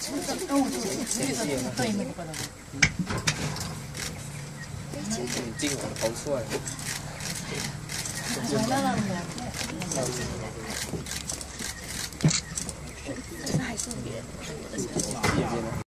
对那个的。眼镜我投出来。从那了我。这还是别人。